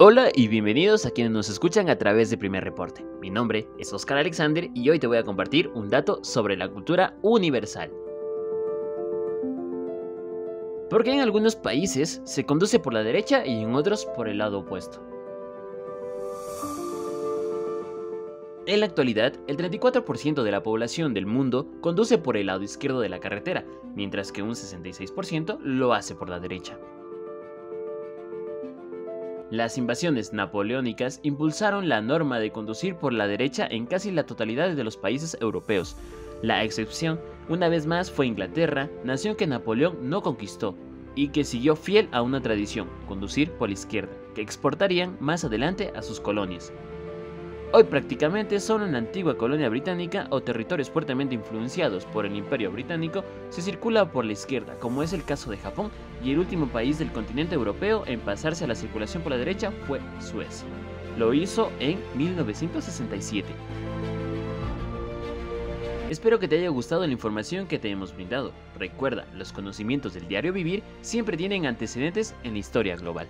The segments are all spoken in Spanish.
Hola y bienvenidos a quienes nos escuchan a través de Primer Reporte. Mi nombre es Oscar Alexander y hoy te voy a compartir un dato sobre la cultura universal. Porque en algunos países se conduce por la derecha y en otros por el lado opuesto. En la actualidad, el 34% de la población del mundo conduce por el lado izquierdo de la carretera, mientras que un 66% lo hace por la derecha. Las invasiones napoleónicas impulsaron la norma de conducir por la derecha en casi la totalidad de los países europeos. La excepción, una vez más, fue Inglaterra, nación que Napoleón no conquistó y que siguió fiel a una tradición, conducir por la izquierda, que exportarían más adelante a sus colonias. Hoy prácticamente solo en la antigua colonia británica o territorios fuertemente influenciados por el imperio británico se circula por la izquierda, como es el caso de Japón, y el último país del continente europeo en pasarse a la circulación por la derecha fue Suecia. Lo hizo en 1967. Espero que te haya gustado la información que te hemos brindado. Recuerda, los conocimientos del diario vivir siempre tienen antecedentes en la historia global.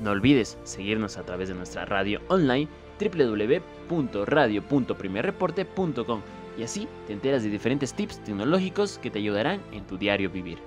No olvides seguirnos a través de nuestra radio online www.radio.primerreporte.com y así te enteras de diferentes tips tecnológicos que te ayudarán en tu diario vivir.